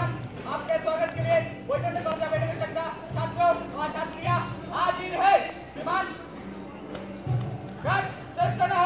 आपके स्वागत के लिए वैजंत कौशा बैठक छात्रों और छात्रियाँ हाजिर है। विमान है